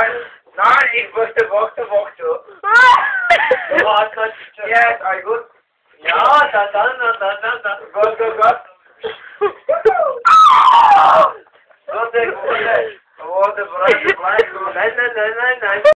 Ja, nein, ich wusste, wusste, wusste. Ja, kannst du. Yes, I good. Ja, da, da, da, da, da, da. Good, good. Good, good. What the brand, the black, Nein, nein, nein, nein, nein.